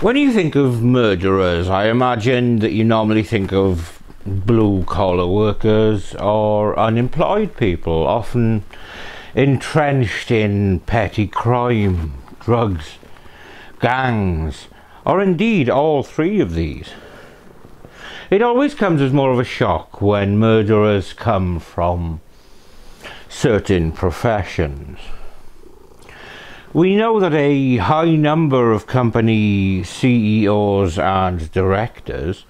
When you think of murderers, I imagine that you normally think of blue collar workers or unemployed people, often entrenched in petty crime, drugs, gangs, or indeed all three of these. It always comes as more of a shock when murderers come from certain professions. We know that a high number of company CEOs and directors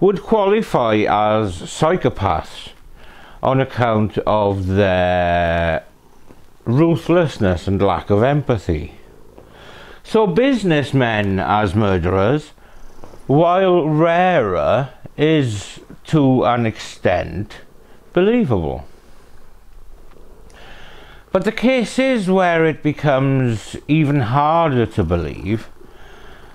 would qualify as psychopaths on account of their ruthlessness and lack of empathy. So businessmen as murderers, while rarer, is to an extent believable. But the cases where it becomes even harder to believe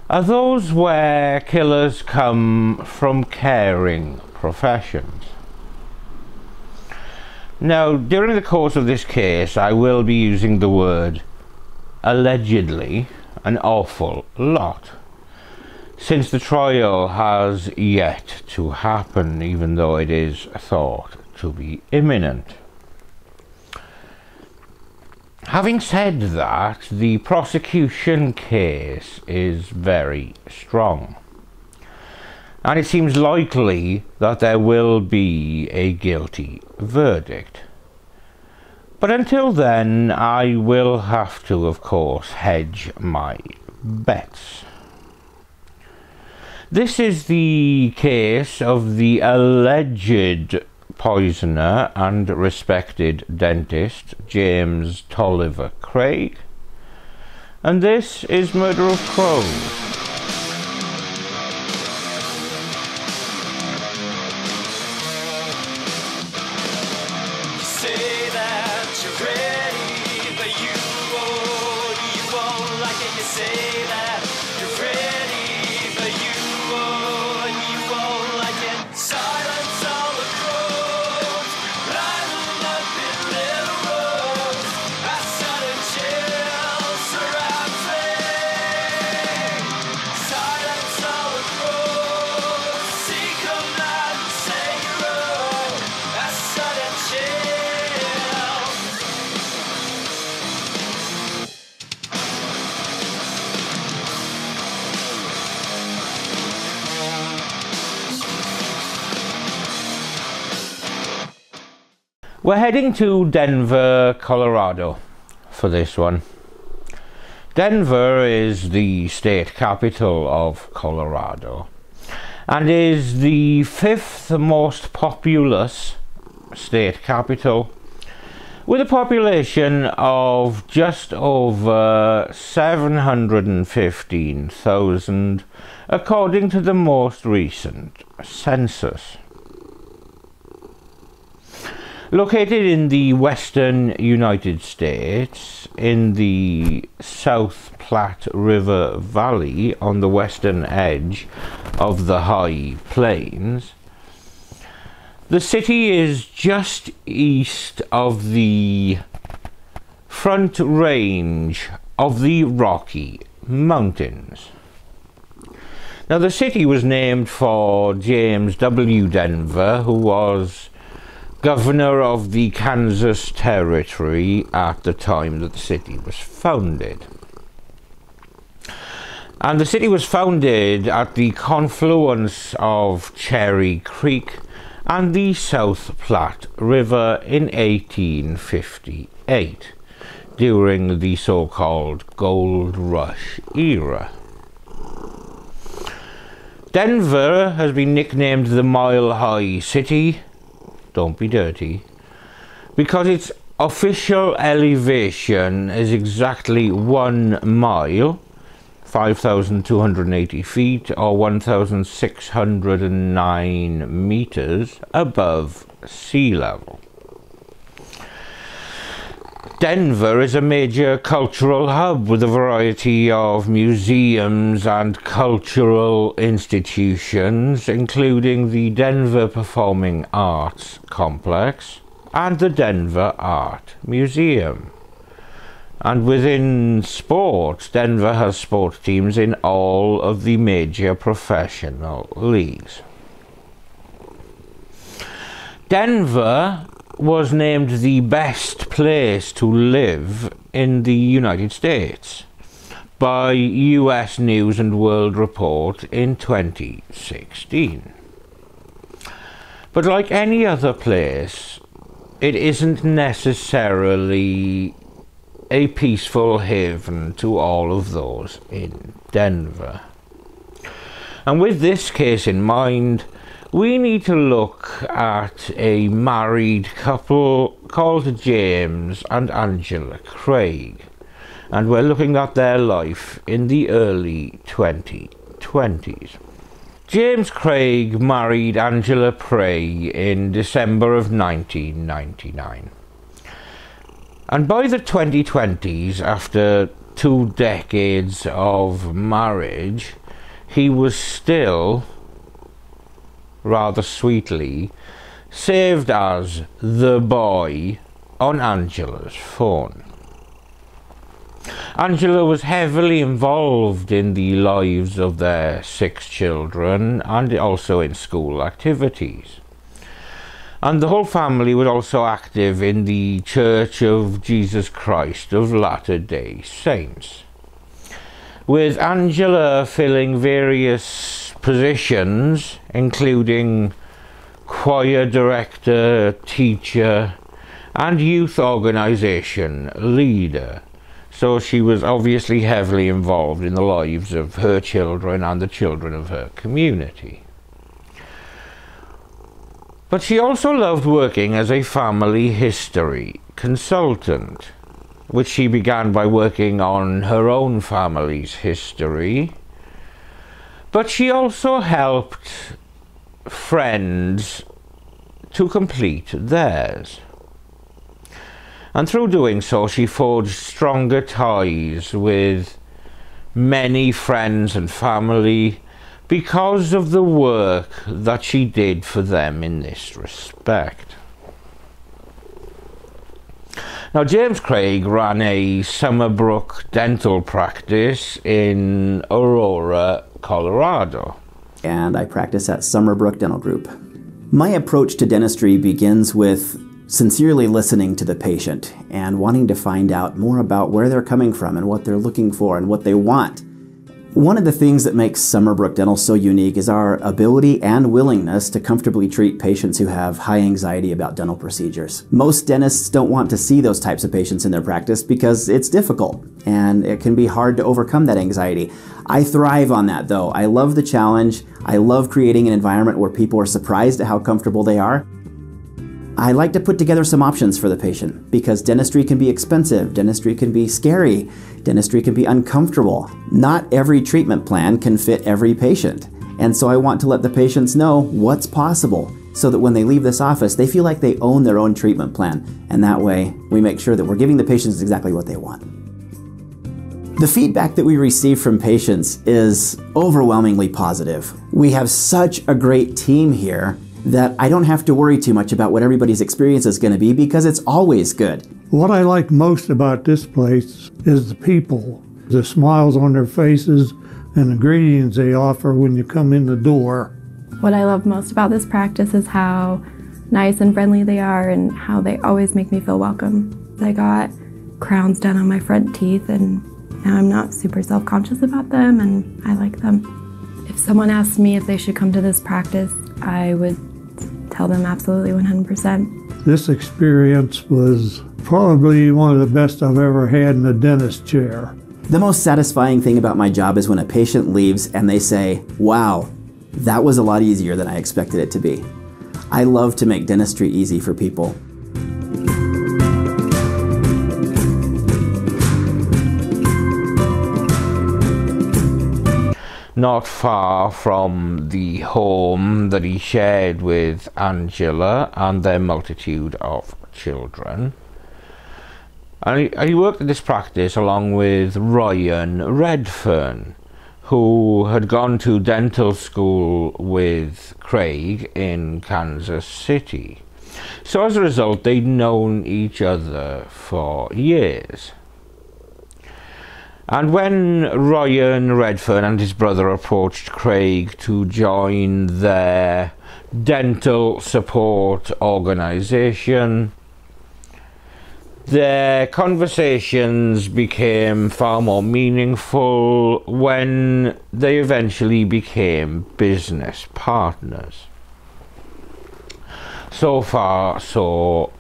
are those where killers come from caring professions. Now, during the course of this case, I will be using the word allegedly an awful lot, since the trial has yet to happen, even though it is thought to be imminent. Having said that, the prosecution case is very strong. And it seems likely that there will be a guilty verdict. But until then, I will have to, of course, hedge my bets. This is the case of the alleged poisoner and respected dentist James Tolliver Craig. And this is Murder of Crows. We're heading to Denver, Colorado for this one. Denver is the state capital of Colorado and is the fifth most populous state capital with a population of just over 715,000 according to the most recent census. Located in the western United States, in the South Platte River Valley on the western edge of the High Plains, the city is just east of the front range of the Rocky Mountains. Now, the city was named for James W. Denver, who was governor of the Kansas Territory at the time that the city was founded. And the city was founded at the confluence of Cherry Creek and the South Platte River in 1858 during the so-called Gold Rush era. Denver has been nicknamed the Mile High City don't be dirty, because its official elevation is exactly one mile, 5,280 feet or 1,609 meters above sea level. Denver is a major cultural hub with a variety of museums and cultural institutions, including the Denver Performing Arts Complex and the Denver Art Museum. And within sports, Denver has sports teams in all of the major professional leagues. Denver was named the best place to live in the United States by US News and World Report in 2016. But like any other place, it isn't necessarily a peaceful haven to all of those in Denver. And with this case in mind, we need to look at a married couple called James and Angela Craig. And we're looking at their life in the early 2020s. James Craig married Angela Prey in December of 1999. And by the 2020s, after two decades of marriage, he was still, rather sweetly, saved as the boy on Angela's phone. Angela was heavily involved in the lives of their six children and also in school activities. And the whole family was also active in the Church of Jesus Christ of Latter day Saints. With Angela filling various positions, including choir director, teacher, and youth organization leader. So she was obviously heavily involved in the lives of her children and the children of her community. But she also loved working as a family history consultant, which she began by working on her own family's history. But she also helped friends to complete theirs. And through doing so, she forged stronger ties with many friends and family because of the work that she did for them in this respect. Now, James Craig ran a Summerbrook dental practice in Aurora, Colorado. And I practice at Summerbrook Dental Group. My approach to dentistry begins with sincerely listening to the patient and wanting to find out more about where they're coming from and what they're looking for and what they want. One of the things that makes Summerbrook Dental so unique is our ability and willingness to comfortably treat patients who have high anxiety about dental procedures. Most dentists don't want to see those types of patients in their practice because it's difficult and it can be hard to overcome that anxiety. I thrive on that though. I love the challenge. I love creating an environment where people are surprised at how comfortable they are I like to put together some options for the patient because dentistry can be expensive, dentistry can be scary, dentistry can be uncomfortable. Not every treatment plan can fit every patient. And so I want to let the patients know what's possible so that when they leave this office, they feel like they own their own treatment plan. And that way, we make sure that we're giving the patients exactly what they want. The feedback that we receive from patients is overwhelmingly positive. We have such a great team here that I don't have to worry too much about what everybody's experience is going to be because it's always good. What I like most about this place is the people, the smiles on their faces, and the greetings they offer when you come in the door. What I love most about this practice is how nice and friendly they are and how they always make me feel welcome. I got crowns done on my front teeth and now I'm not super self conscious about them and I like them. If someone asked me if they should come to this practice, I would tell them absolutely 100%. This experience was probably one of the best I've ever had in a dentist chair. The most satisfying thing about my job is when a patient leaves and they say, Wow, that was a lot easier than I expected it to be. I love to make dentistry easy for people. Not far from the home that he shared with Angela and their multitude of children. And he, he worked at this practice along with Ryan Redfern, who had gone to dental school with Craig in Kansas City. So as a result, they'd known each other for years. And when Ryan Redfern and his brother approached Craig to join their dental support organisation, their conversations became far more meaningful when they eventually became business partners. So far, so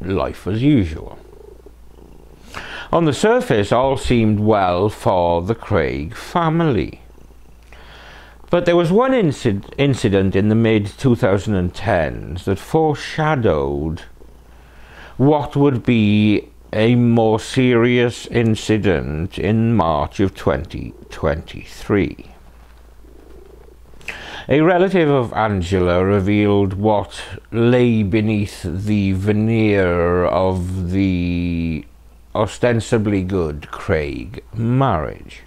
life as usual. On the surface, all seemed well for the Craig family. But there was one inci- incident in the mid 2010s that foreshadowed what would be a more serious incident in March of 2023. A relative of Angela revealed what lay beneath the veneer of the ostensibly good Craig marriage.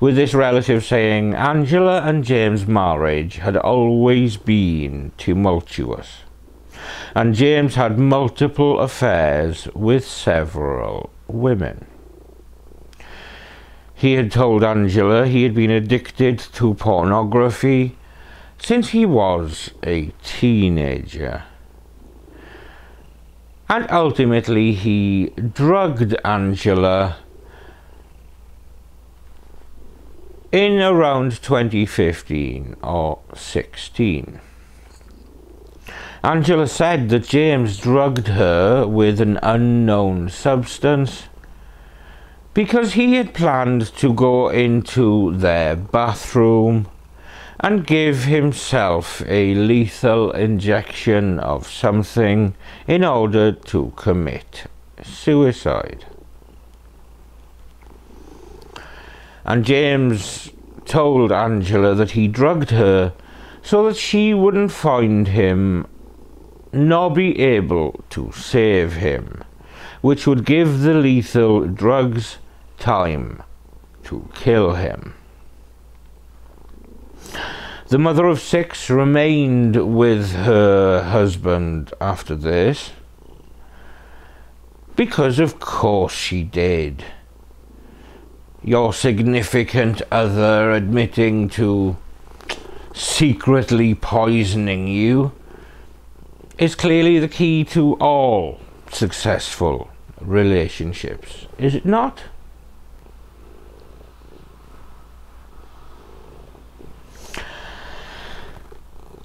With this relative saying Angela and James' marriage had always been tumultuous and James had multiple affairs with several women. He had told Angela he had been addicted to pornography since he was a teenager. And ultimately, he drugged Angela in around 2015 or 16. Angela said that James drugged her with an unknown substance because he had planned to go into their bathroom and give himself a lethal injection of something in order to commit suicide. And James told Angela that he drugged her so that she wouldn't find him nor be able to save him, which would give the lethal drugs time to kill him. The mother of six remained with her husband after this, because of course she did. Your significant other admitting to secretly poisoning you is clearly the key to all successful relationships, is it not?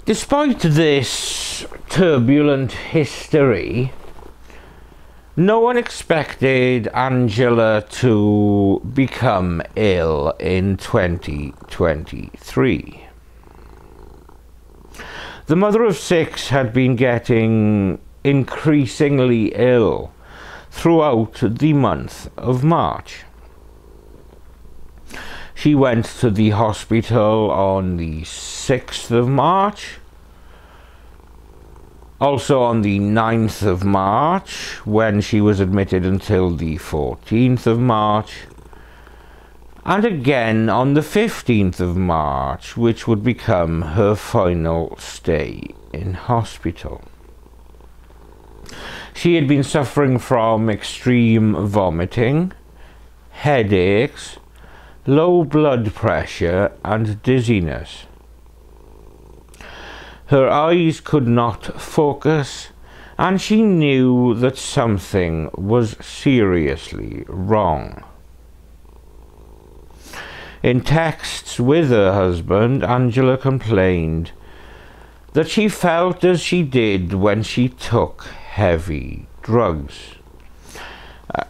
Despite this turbulent history, no one expected Angela to become ill in 2023. The mother of six had been getting increasingly ill throughout the month of March. She went to the hospital on the 6th of March, also on the 9th of March, when she was admitted until the 14th of March, and again on the 15th of March, which would become her final stay in hospital. She had been suffering from extreme vomiting, headaches, low blood pressure, and dizziness. Her eyes could not focus, and she knew that something was seriously wrong. In texts with her husband, Angela complained that she felt as she did when she took heavy drugs,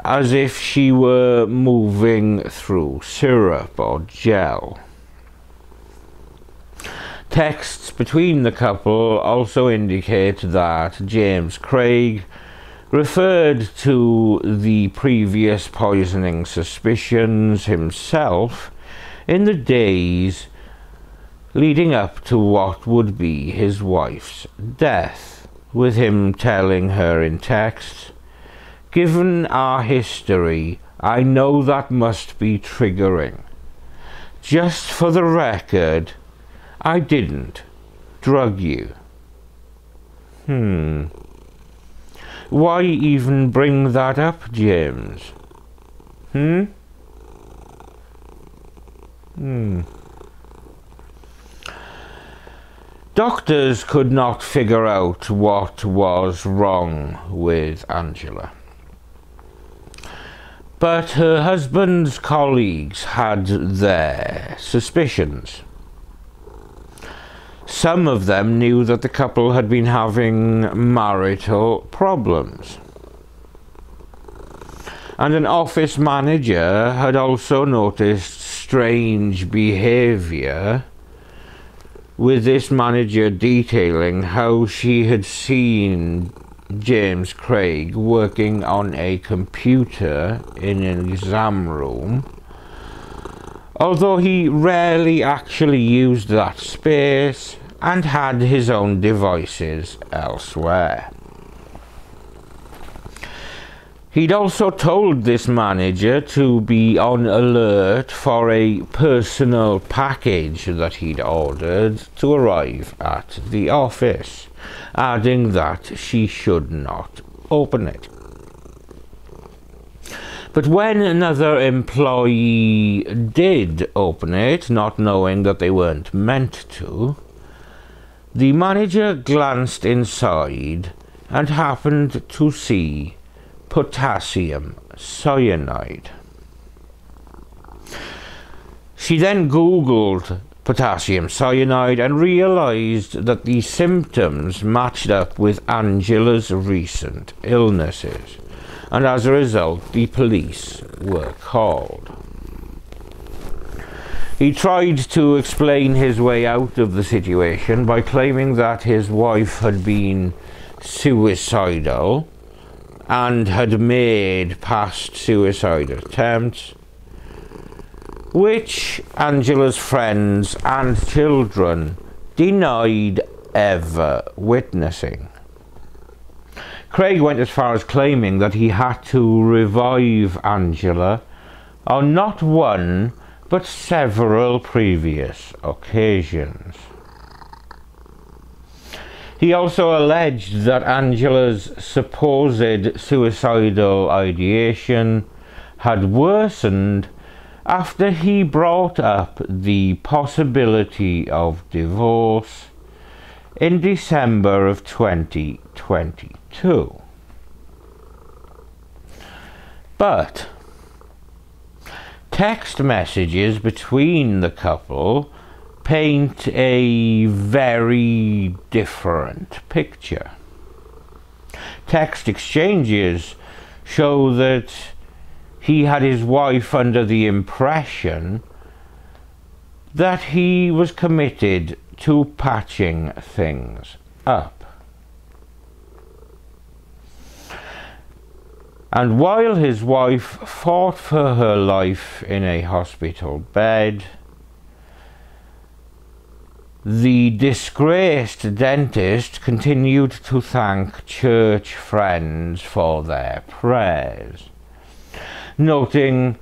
as if she were moving through syrup or gel. Texts between the couple also indicate that James Craig referred to the previous poisoning suspicions himself in the days leading up to what would be his wife's death, with him telling her in text, Given our history, I know that must be triggering. Just for the record, I didn't drug you. Hmm. Why even bring that up, James? Hmm? Hmm. Doctors could not figure out what was wrong with Angela. But her husband's colleagues had their suspicions. Some of them knew that the couple had been having marital problems. And an office manager had also noticed strange behaviour with this manager detailing how she had seen James Craig working on a computer in an exam room, although he rarely actually used that space and had his own devices elsewhere. He'd also told this manager to be on alert for a personal package that he'd ordered to arrive at the office, adding that she should not open it. But when another employee did open it, not knowing that they weren't meant to, the manager glanced inside and happened to see potassium cyanide. She then Googled potassium cyanide and realized that the symptoms matched up with Angela's recent illnesses, and as a result, the police were called. He tried to explain his way out of the situation by claiming that his wife had been suicidal and had made past suicide attempts, which Angela's friends and children denied ever witnessing. Craig went as far as claiming that he had to revive Angela on not one but several previous occasions. He also alleged that Angela's supposed suicidal ideation had worsened after he brought up the possibility of divorce in December of 2022. But text messages between the couple paint a very different picture. Text exchanges show that he had his wife under the impression that he was committed to patching things up. And while his wife fought for her life in a hospital bed, the disgraced dentist continued to thank church friends for their prayers, noting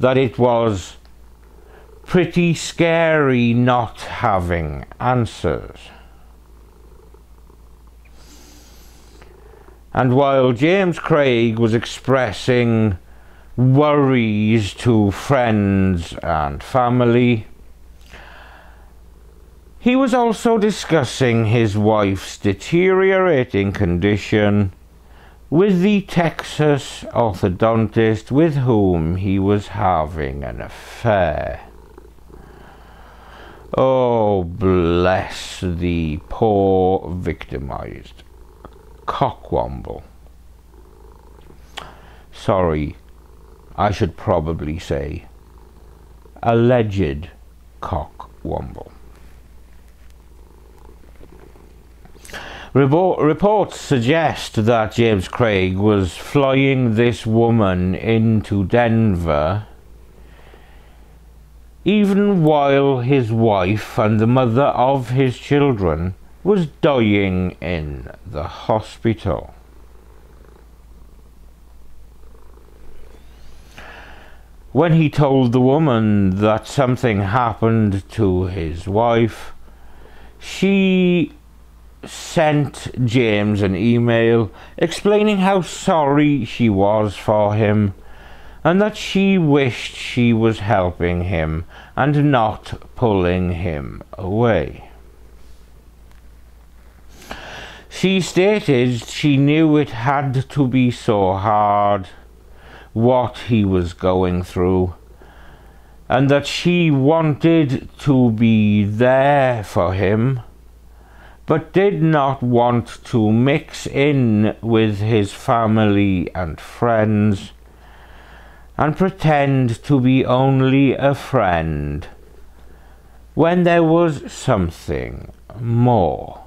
that it was pretty scary not having answers. And while James Craig was expressing worries to friends and family, he was also discussing his wife's deteriorating condition with the Texas orthodontist with whom he was having an affair. Oh, bless the poor victimized cockwomble. Sorry, I should probably say alleged cockwomble. Reports suggest that James Craig was flying this woman into Denver even while his wife and the mother of his children was dying in the hospital. When he told the woman that something happened to his wife, she sent James an email explaining how sorry she was for him and that she wished she was helping him and not pulling him away. She stated she knew it had to be so hard what he was going through and that she wanted to be there for him but did not want to mix in with his family and friends and pretend to be only a friend when there was something more.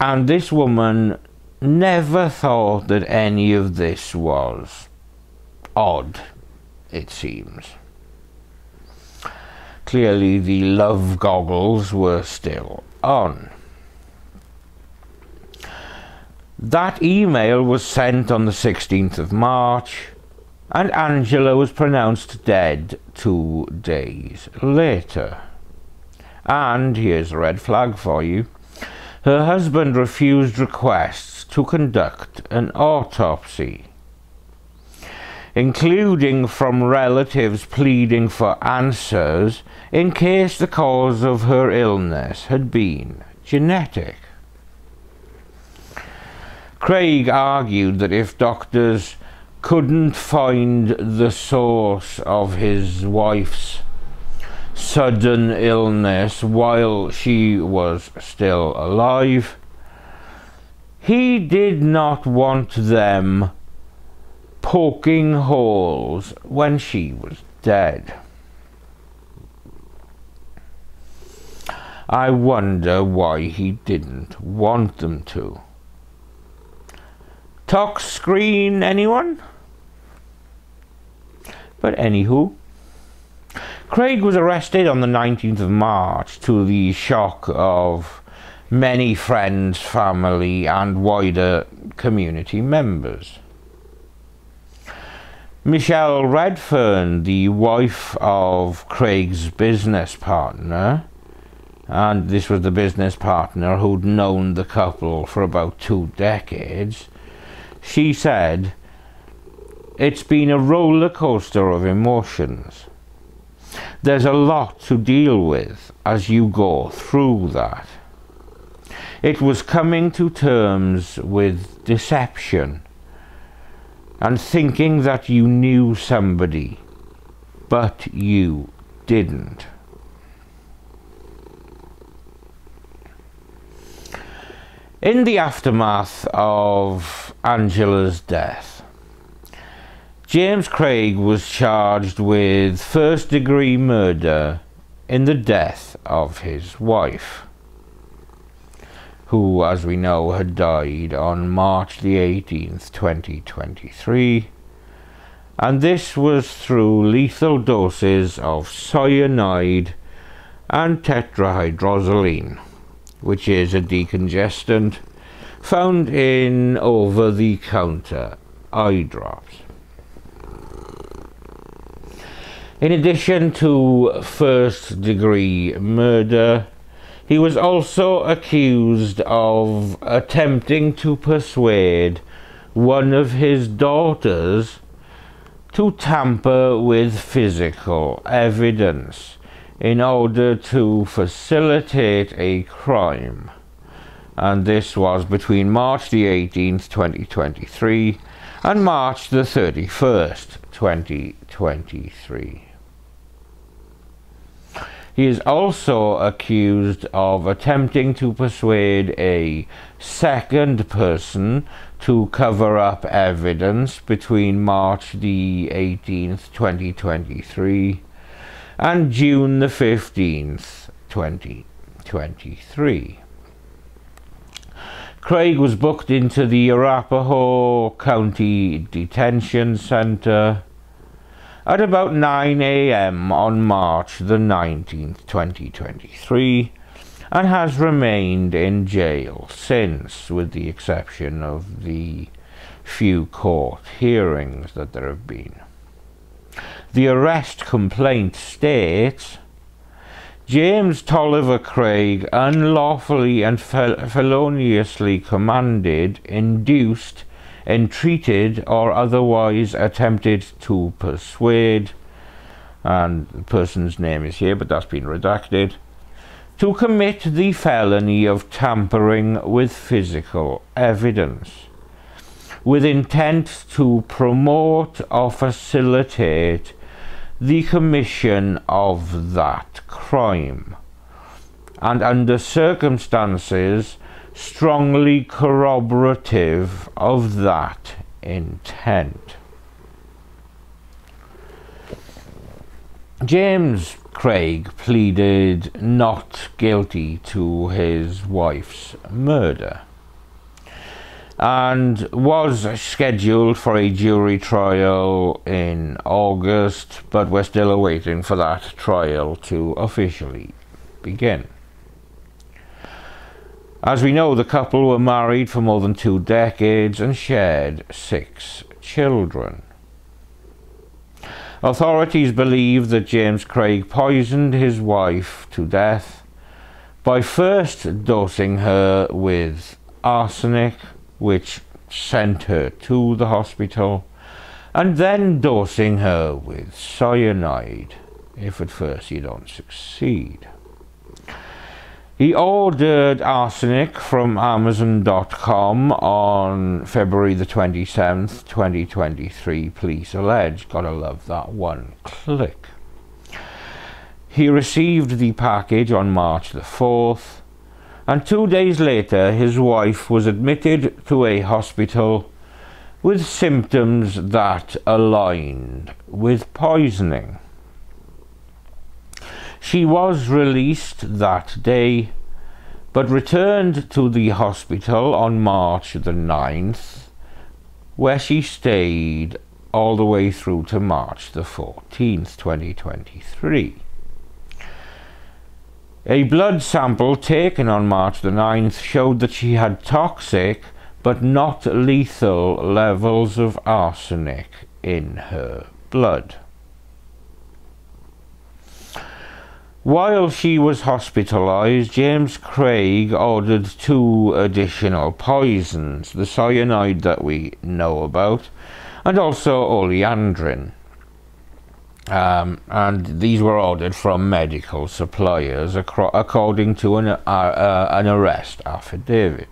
And this woman never thought that any of this was odd, it seems. Clearly, the love goggles were still on. That email was sent on the 16th of March, and Angela was pronounced dead two days later. And here's a red flag for you. Her husband refused requests to conduct an autopsy, including from relatives pleading for answers in case the cause of her illness had been genetic. Craig argued that if doctors couldn't find the source of his wife's sudden illness while she was still alive, he did not want them poking holes when she was dead. I wonder why he didn't want them to. Tox screen, anyone? But anywho, Craig was arrested on the 19th of March to the shock of many friends, family, and wider community members. Michelle Redfern, the wife of Craig's business partner, and this was the business partner who'd known the couple for about two decades, she said, It's been a roller coaster of emotions. There's a lot to deal with as you go through that. It was coming to terms with deception and thinking that you knew somebody, but you didn't. In the aftermath of Angela's death, James Craig was charged with first degree murder in the death of his wife, who, as we know, had died on March the 18th, 2023. And this was through lethal doses of cyanide and tetrahydrozoline which is a decongestant found in over the counter eye drops. In addition to first degree murder, he was also accused of attempting to persuade one of his daughters to tamper with physical evidence in order to facilitate a crime. And this was between March the 18th, 2023 and March the 31st, 2023. He is also accused of attempting to persuade a second person to cover up evidence between March the 18th, 2023 and June the 15th, 2023. Craig was booked into the Arapahoe County Detention Center at about 9 a.m. on March the 19th, 2023, and has remained in jail since, with the exception of the few court hearings that there have been. The arrest complaint states James Tolliver Craig unlawfully and fel feloniously commanded, induced, entreated or otherwise attempted to persuade, and the person's name is here, but that's been redacted, to commit the felony of tampering with physical evidence with intent to promote or facilitate the commission of that crime and under circumstances strongly corroborative of that intent. James Craig pleaded not guilty to his wife's murder and was scheduled for a jury trial in August, but we're still awaiting for that trial to officially begin. As we know, the couple were married for more than two decades and shared six children. Authorities believe that James Craig poisoned his wife to death by first dosing her with arsenic, which sent her to the hospital, and then dosing her with cyanide if at first you don't succeed. He ordered arsenic from Amazon.com on February the 27th, 2023. Police allege. Gotta love that one click. He received the package on March the 4th, and two days later, his wife was admitted to a hospital with symptoms that aligned with poisoning. She was released that day, but returned to the hospital on March the 9th, where she stayed all the way through to March the 14th, 2023. A blood sample taken on March the 9th showed that she had toxic but not lethal levels of arsenic in her blood. While she was hospitalized, James Craig ordered two additional poisons, the cyanide that we know about, and also oleandrin. Um, and these were ordered from medical suppliers according to an, uh, uh, an arrest affidavit.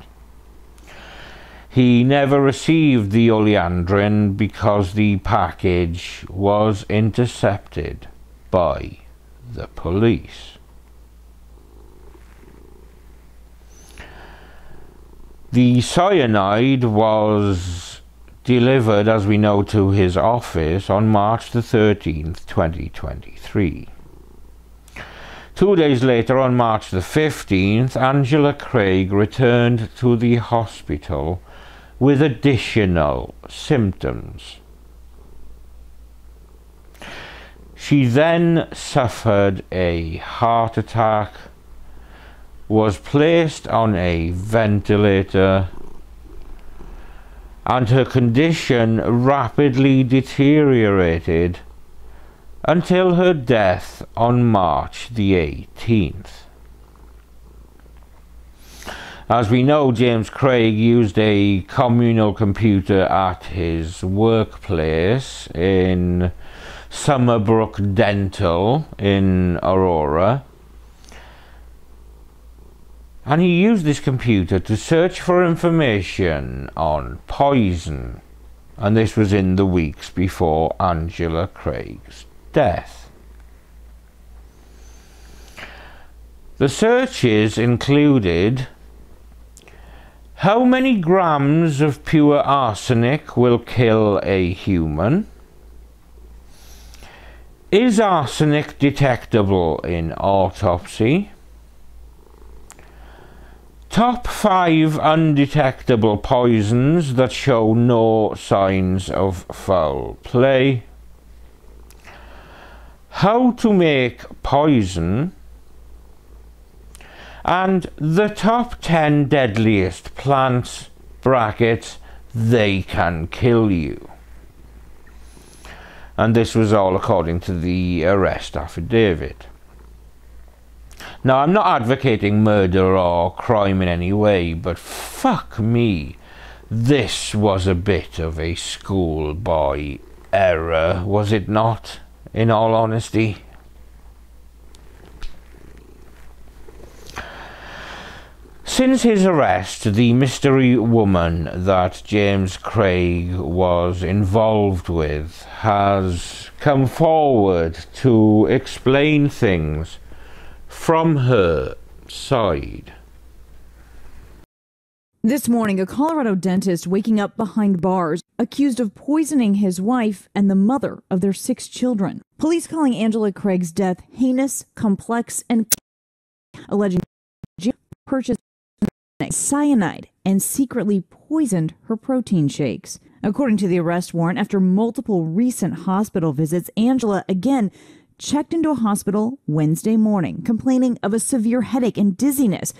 He never received the oleandrin because the package was intercepted by the police. The cyanide was delivered, as we know, to his office on March the 13th, 2023. Two days later, on March the 15th, Angela Craig returned to the hospital with additional symptoms. She then suffered a heart attack, was placed on a ventilator, and her condition rapidly deteriorated until her death on March the 18th. As we know, James Craig used a communal computer at his workplace in Summerbrook Dental in Aurora. And he used this computer to search for information on poison. And this was in the weeks before Angela Craig's death. The searches included how many grams of pure arsenic will kill a human? Is arsenic detectable in autopsy? Top 5 undetectable poisons that show no signs of foul play. How to make poison. And the top 10 deadliest plants, brackets, they can kill you and this was all according to the arrest affidavit. Now, I'm not advocating murder or crime in any way, but fuck me. This was a bit of a schoolboy error, was it not, in all honesty? Since his arrest, the mystery woman that James Craig was involved with has come forward to explain things from her side. This morning, a Colorado dentist waking up behind bars, accused of poisoning his wife and the mother of their six children. Police calling Angela Craig's death heinous, complex, and alleging purchased cyanide and secretly poisoned her protein shakes. According to the arrest warrant, after multiple recent hospital visits, Angela again checked into a hospital Wednesday morning, complaining of a severe headache and dizziness.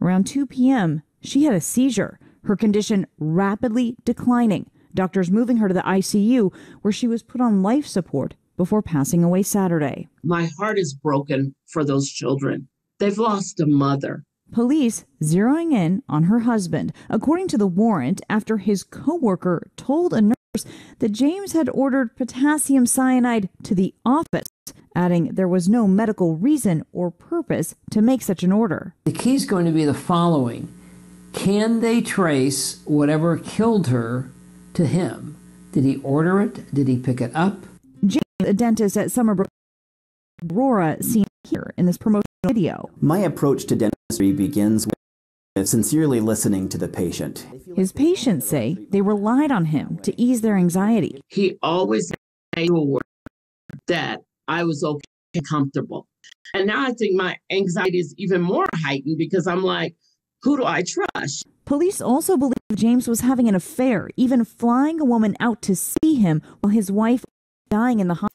Around 2 p.m., she had a seizure, her condition rapidly declining. Doctors moving her to the ICU, where she was put on life support before passing away Saturday. My heart is broken for those children. They've lost a mother. Police zeroing in on her husband, according to the warrant, after his coworker told a nurse that James had ordered potassium cyanide to the office, adding there was no medical reason or purpose to make such an order. The key is going to be the following Can they trace whatever killed her to him? Did he order it? Did he pick it up? James, a dentist at Summerbrook, Aurora, seen here in this promotional video. My approach to dentistry begins with sincerely listening to the patient. His patients say they relied on him to ease their anxiety. He always made sure that I was okay and comfortable. And now I think my anxiety is even more heightened because I'm like, who do I trust? Police also believe James was having an affair, even flying a woman out to see him while his wife was dying in the hospital.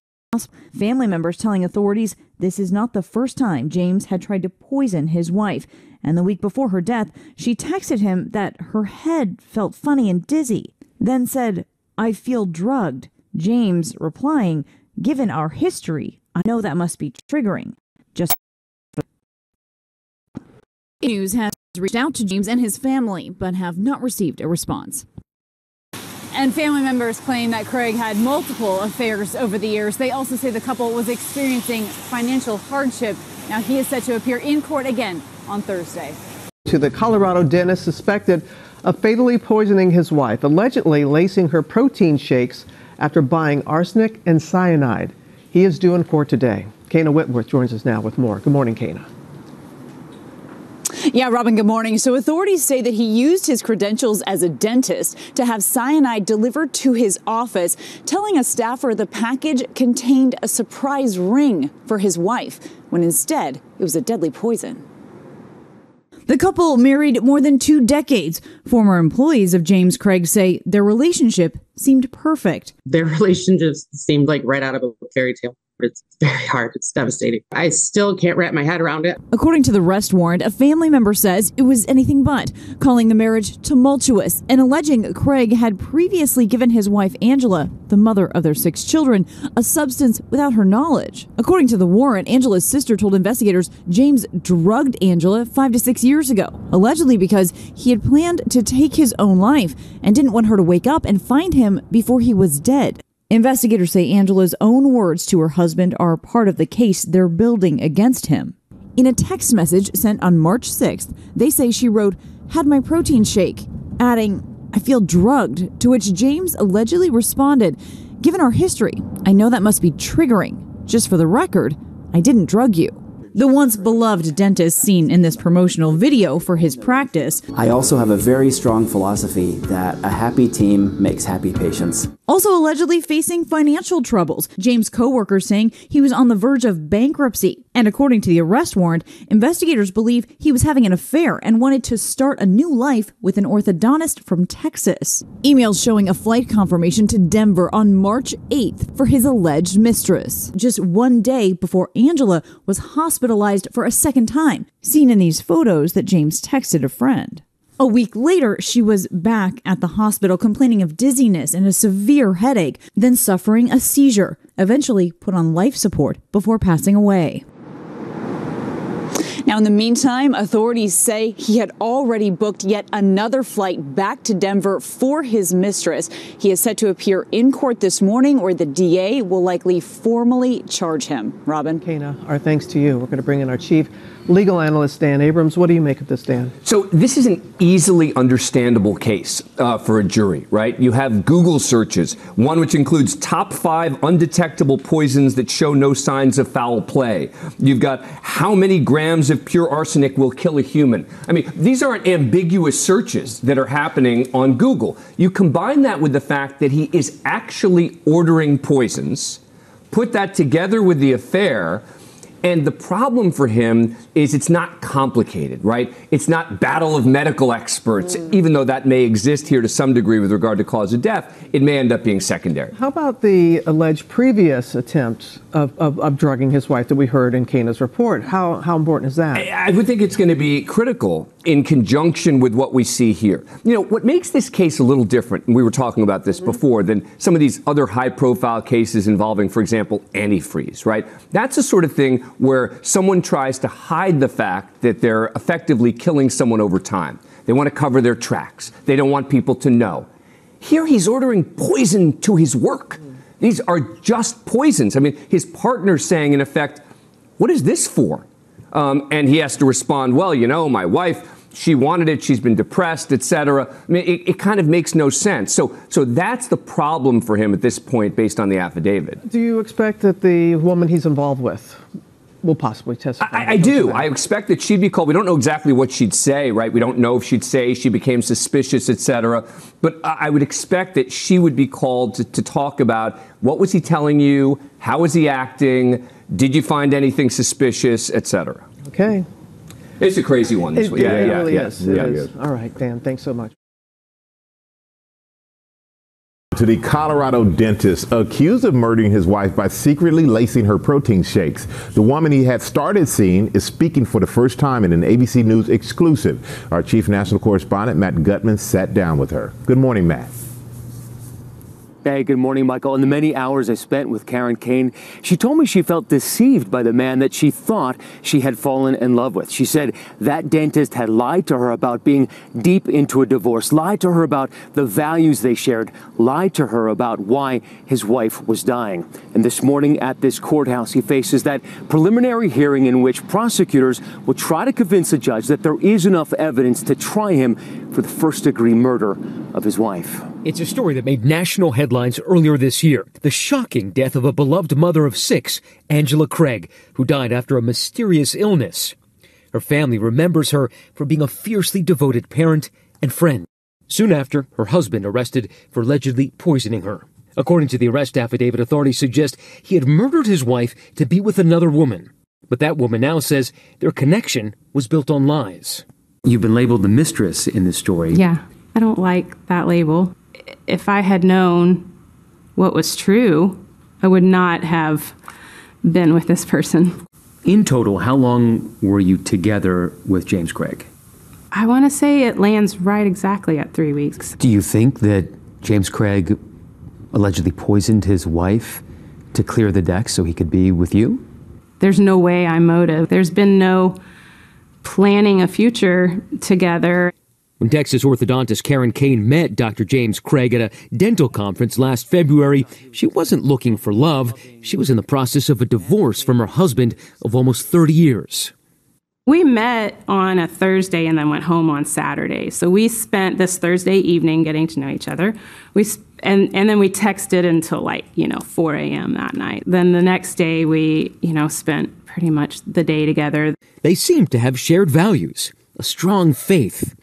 Family members telling authorities this is not the first time James had tried to poison his wife. And the week before her death, she texted him that her head felt funny and dizzy, then said, I feel drugged. James replying, Given our history, I know that must be triggering. Just News has reached out to James and his family, but have not received a response. And family members claim that Craig had multiple affairs over the years. They also say the couple was experiencing financial hardship. Now he is set to appear in court again on Thursday. To the Colorado dentist suspected of fatally poisoning his wife, allegedly lacing her protein shakes after buying arsenic and cyanide. He is due in court today. Kayna Whitworth joins us now with more. Good morning, Kayna. Yeah, Robin, good morning. So authorities say that he used his credentials as a dentist to have cyanide delivered to his office, telling a staffer the package contained a surprise ring for his wife, when instead it was a deadly poison. The couple married more than two decades. Former employees of James Craig say their relationship seemed perfect. Their relationship seemed like right out of a fairy tale. It's very hard. It's devastating. I still can't wrap my head around it. According to the arrest warrant, a family member says it was anything but, calling the marriage tumultuous and alleging Craig had previously given his wife Angela, the mother of their six children, a substance without her knowledge. According to the warrant, Angela's sister told investigators James drugged Angela five to six years ago, allegedly because he had planned to take his own life and didn't want her to wake up and find him before he was dead. Investigators say Angela's own words to her husband are part of the case they're building against him. In a text message sent on March 6th, they say she wrote, Had my protein shake, adding, I feel drugged, to which James allegedly responded, Given our history, I know that must be triggering. Just for the record, I didn't drug you. The once beloved dentist seen in this promotional video for his practice. I also have a very strong philosophy that a happy team makes happy patients. Also allegedly facing financial troubles. James' coworkers saying he was on the verge of bankruptcy. And according to the arrest warrant, investigators believe he was having an affair and wanted to start a new life with an orthodontist from Texas. Emails showing a flight confirmation to Denver on March 8th for his alleged mistress, just one day before Angela was hospitalized for a second time, seen in these photos that James texted a friend. A week later, she was back at the hospital complaining of dizziness and a severe headache, then suffering a seizure, eventually put on life support before passing away. Now, in the meantime, authorities say he had already booked yet another flight back to Denver for his mistress. He is set to appear in court this morning, where the DA will likely formally charge him. Robin? Kayna, our thanks to you. We're going to bring in our chief legal analyst, Dan Abrams. What do you make of this, Dan? So, this is an easily understandable case uh, for a jury, right? You have Google searches, one which includes top five undetectable poisons that show no signs of foul play. You've got how many grams of pure arsenic will kill a human. I mean, these aren't ambiguous searches that are happening on Google. You combine that with the fact that he is actually ordering poisons, put that together with the affair and the problem for him is it's not complicated, right? It's not battle of medical experts, mm. even though that may exist here to some degree with regard to cause of death. It may end up being secondary. How about the alleged previous attempt of, of, of drugging his wife that we heard in Kayna's report? How, how important is that? I, I would think it's going to be critical in conjunction with what we see here. You know, what makes this case a little different, and we were talking about this mm-hmm. before, than some of these other high profile cases involving, for example, antifreeze, right? That's the sort of thing where someone tries to hide the fact that they're effectively killing someone over time. They want to cover their tracks, they don't want people to know. Here he's ordering poison to his work. These are just poisons. I mean, his partner's saying, in effect, what is this for? Um, and he has to respond, well, you know, my wife, she wanted it, she's been depressed, etc. I mean, it, it, kind of makes no sense. So, so that's the problem for him at this point, based on the affidavit. Do you expect that the woman he's involved with will possibly testify? I, I do. I expect that she'd be called. We don't know exactly what she'd say, right? We don't know if she'd say she became suspicious, etc. But I would expect that she would be called to, to talk about what was he telling you, how was he acting, did you find anything suspicious, etc. Okay. It's a crazy one. This it, yeah, it yeah, really yeah, is. It yeah, is. All right, Dan. Thanks so much. To the Colorado dentist accused of murdering his wife by secretly lacing her protein shakes. The woman he had started seeing is speaking for the first time in an ABC News exclusive. Our chief national correspondent, Matt Gutman, sat down with her. Good morning, Matt. Hey, good morning, Michael. In the many hours I spent with Karin Cain, she told me she felt deceived by the man that she thought she had fallen in love with. She said that dentist had lied to her about being deep into a divorce, lied to her about the values they shared, lied to her about why his wife was dying. And this morning at this courthouse, he faces that preliminary hearing in which prosecutors will try to convince a judge that there is enough evidence to try him for the first degree murder of his wife. It's a story that made national headlines earlier this year. The shocking death of a beloved mother of six, Angela Craig, who died after a mysterious illness. Her family remembers her for being a fiercely devoted parent and friend. Soon after, her husband arrested for allegedly poisoning her. According to the arrest affidavit, authorities suggest he had murdered his wife to be with another woman. But that woman now says their connection was built on lies. You've been labeled the mistress in this story. Yeah, I don't like that label if I had known what was true, I would not have been with this person. In total, how long were you together with James Craig? I want to say it lands right exactly at three weeks. Do you think that James Craig allegedly poisoned his wife to clear the deck so he could be with you? There's no way I'm motive. There's been no planning a future together. When Texas orthodontist Karin Cain met Dr. James Craig at a dental conference last February, she wasn't looking for love. She was in the process of a divorce from her husband of almost 30 years. We met on a Thursday and then went home on Saturday. So we spent this Thursday evening getting to know each other. We and and then we texted until like you know 4 a.m. that night. Then the next day we you know spent pretty much the day together. They seemed to have shared values, a strong faith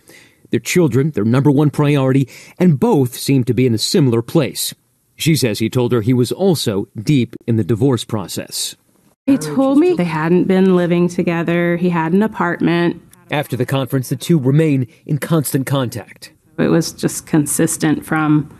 their children, their number one priority, and both seem to be in a similar place. She says he told her he was also deep in the divorce process. He told me they hadn't been living together, he had an apartment. After the conference, the two remain in constant contact. It was just consistent from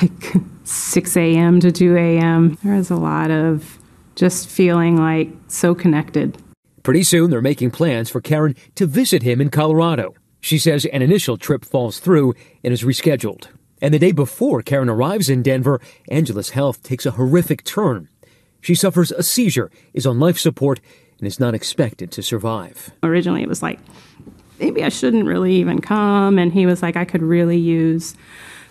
like 6 a.m. to 2 a.m. There was a lot of just feeling like so connected. Pretty soon, they're making plans for Karin to visit him in Colorado. She says an initial trip falls through and is rescheduled. And the day before Karin arrives in Denver, Angela's health takes a horrific turn. She suffers a seizure, is on life support, and is not expected to survive. Originally, it was like, maybe I shouldn't really even come. And he was like, I could really use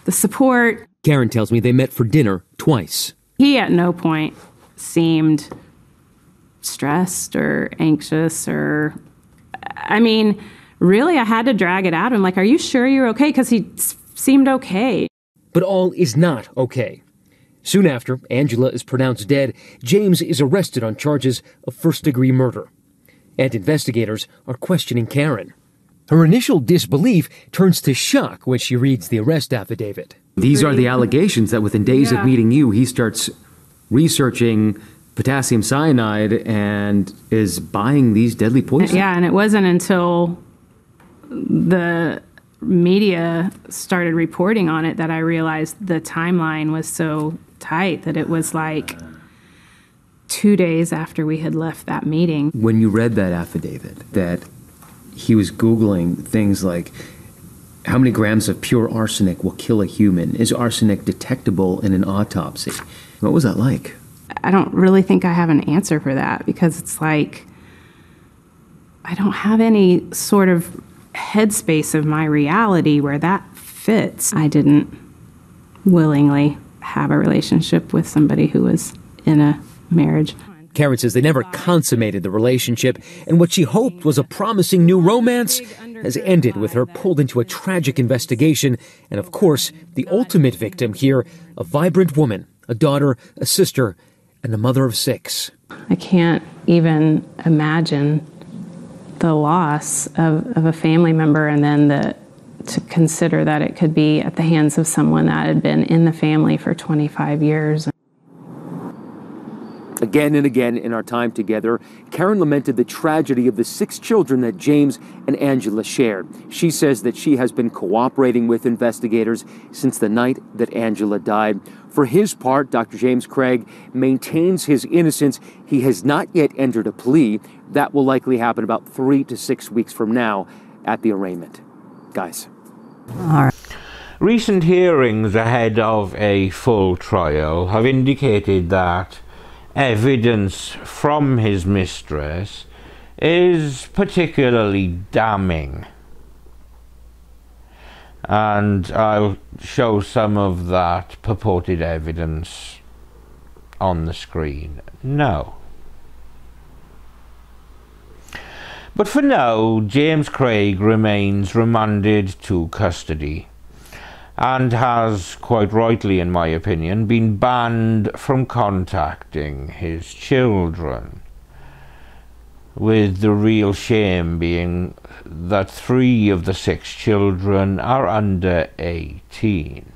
the support. Karin tells me they met for dinner twice. He at no point seemed stressed or anxious or, I mean, really, I had to drag it out. I'm like, Are you sure you're okay? Because he s- seemed okay. But all is not okay. Soon after Angela is pronounced dead, James is arrested on charges of first degree murder. And investigators are questioning Karin. Her initial disbelief turns to shock when she reads the arrest affidavit. These are the allegations that within days Yeah. of meeting you, he starts researching potassium cyanide and is buying these deadly poisons. Yeah, and it wasn't until the media started reporting on it that I realized the timeline was so tight that it was like two days after we had left that meeting. When you read that affidavit, that he was Googling things like how many grams of pure arsenic will kill a human? Is arsenic detectable in an autopsy? What was that like? I don't really think I have an answer for that because it's like I don't have any sort of headspace of my reality where that fits. I didn't willingly have a relationship with somebody who was in a marriage. Karin says they never consummated the relationship, and what she hoped was a promising new romance has ended with her pulled into a tragic investigation. And of course, the ultimate victim here a vibrant woman, a daughter, a sister, and a mother of six. I can't even imagine the loss of, of a family member and then the to consider that it could be at the hands of someone that had been in the family for 25 years. Again and again in our time together, Karin lamented the tragedy of the six children that James and Angela shared. She says that she has been cooperating with investigators since the night that Angela died. For his part, Dr. James Craig maintains his innocence. He has not yet entered a plea. That will likely happen about three to six weeks from now at the arraignment. Guys. All right. Recent hearings ahead of a full trial have indicated that evidence from his mistress is particularly damning. And I'll show some of that purported evidence on the screen. No. But for now, James Craig remains remanded to custody and has, quite rightly in my opinion, been banned from contacting his children. With the real shame being that three of the six children are under 18.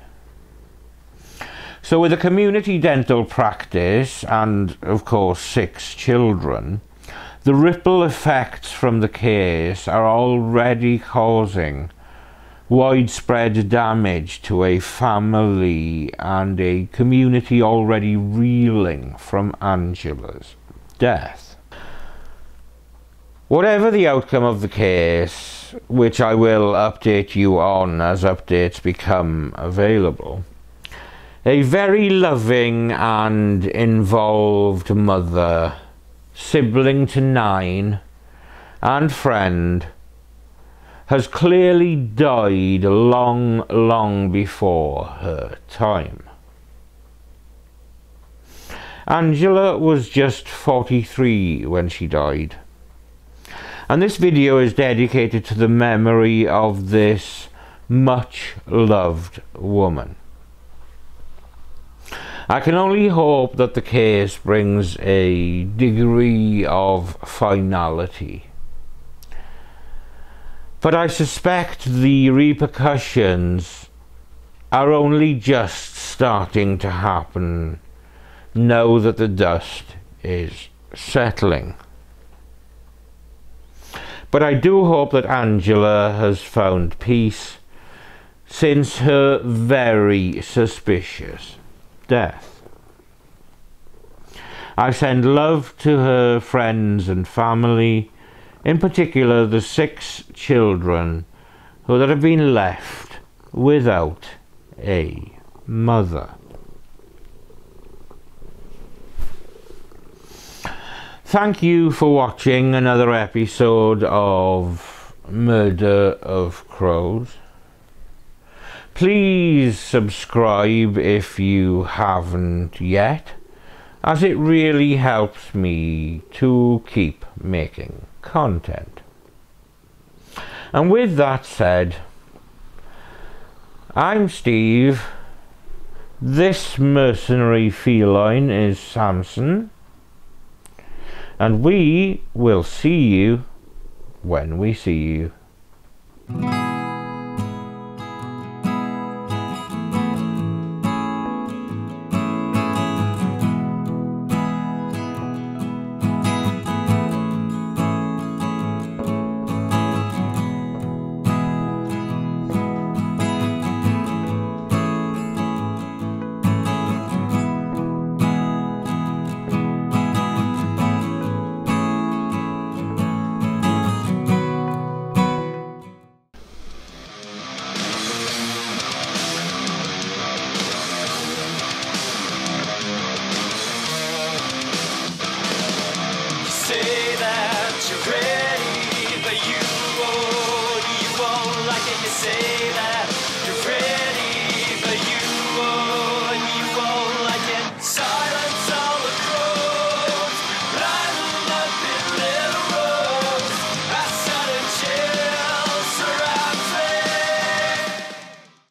So, with a community dental practice and, of course, six children, the ripple effects from the case are already causing widespread damage to a family and a community already reeling from Angela's death. Whatever the outcome of the case, which I will update you on as updates become available, a very loving and involved mother, sibling to nine, and friend has clearly died long, long before her time. Angela was just 43 when she died. And this video is dedicated to the memory of this much loved woman. I can only hope that the case brings a degree of finality. But I suspect the repercussions are only just starting to happen now that the dust is settling. But I do hope that Angela has found peace since her very suspicious death. I send love to her friends and family, in particular the six children who that have been left without a mother. Thank you for watching another episode of Murder of Crows. Please subscribe if you haven't yet, as it really helps me to keep making content. And with that said, I'm Steve. This mercenary feline is Samson. And we will see you when we see you.